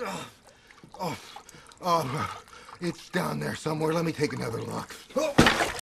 Oh, oh, oh, it's down there somewhere. Let me take another look. Oh.